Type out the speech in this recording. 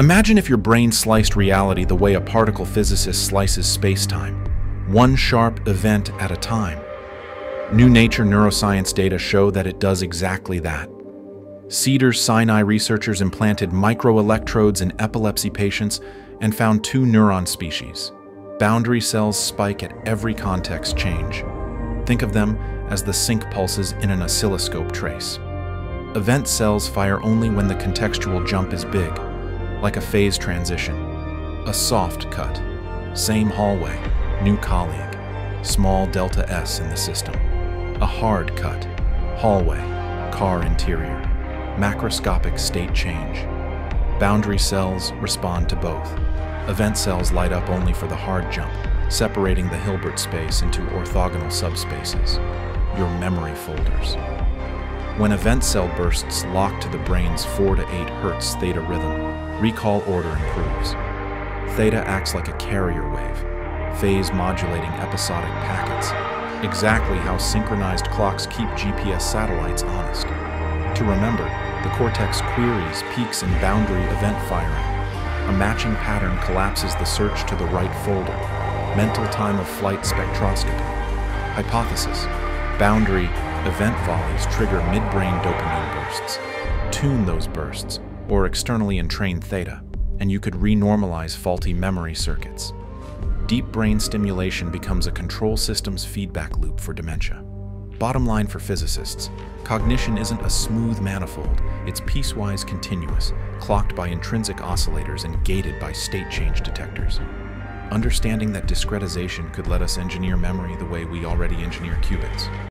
Imagine if your brain sliced reality the way a particle physicist slices space-time, one sharp event at a time. New Nature neuroscience data show that it does exactly that. Cedars-Sinai researchers implanted microelectrodes in epilepsy patients and found two neuron species. Boundary cells spike at every context change. Think of them as the sync pulses in an oscilloscope trace. Event cells fire only when the contextual jump is big, like a phase transition. A soft cut. Same hallway, new colleague. Small delta S in the system. A hard cut. Hallway, car interior. Macroscopic state change. Boundary cells respond to both. Event cells light up only for the hard jump, separating the Hilbert space into orthogonal subspaces, your memory folders. When event cell bursts lock to the brain's 4 to 8 Hz theta rhythm, recall order improves. Theta acts like a carrier wave, phase modulating episodic packets, exactly how synchronized clocks keep GPS satellites honest. To remember, the cortex queries peaks in boundary event firing. A matching pattern collapses the search to the right folder. Mental time of flight spectroscopy. Hypothesis. Boundary Event volleys trigger midbrain dopamine bursts. Tune those bursts, or externally entrain theta, and you could renormalize faulty memory circuits. Deep brain stimulation becomes a control system's feedback loop for dementia. Bottom line for physicists, cognition isn't a smooth manifold, it's piecewise continuous, clocked by intrinsic oscillators and gated by state change detectors. Understanding that discretization could let us engineer memory the way we already engineer qubits.